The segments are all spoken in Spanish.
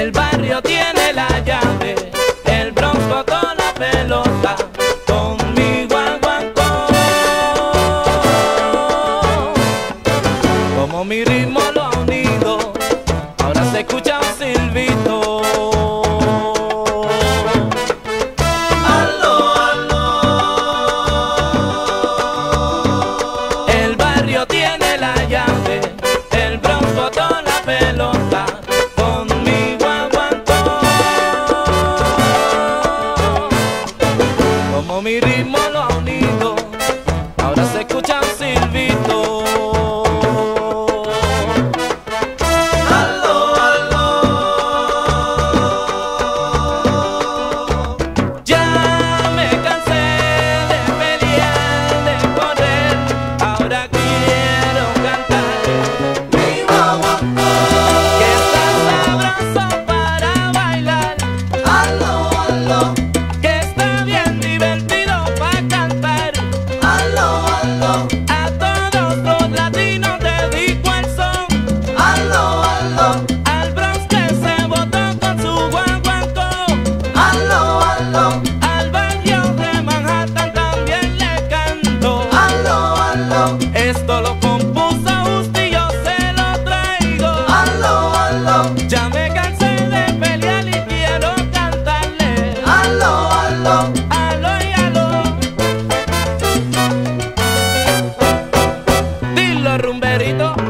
El barrio tiene la llave, el bronco con la pelota. Conmigo al guancón. Como mi ritmo Limón, 더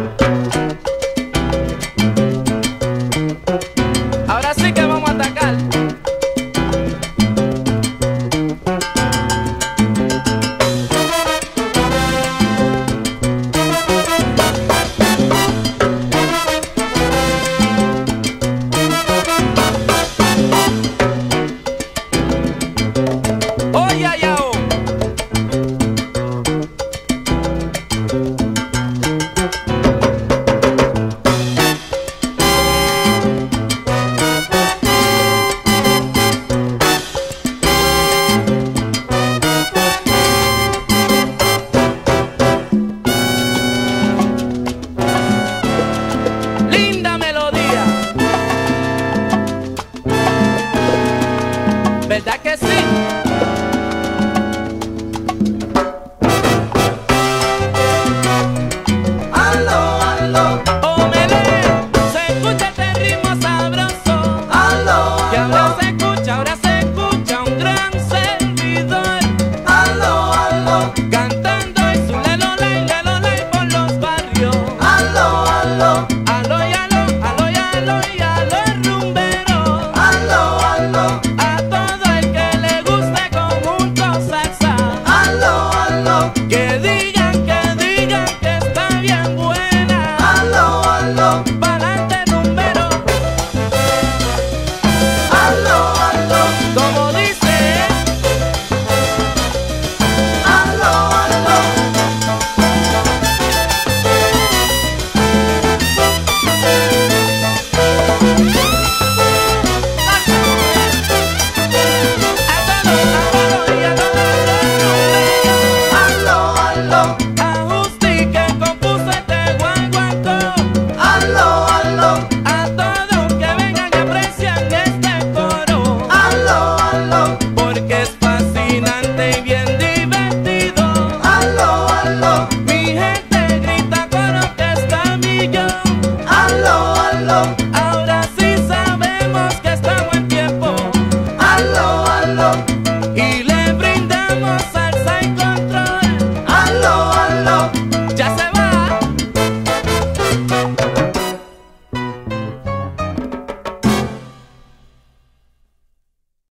¿verdad que sí?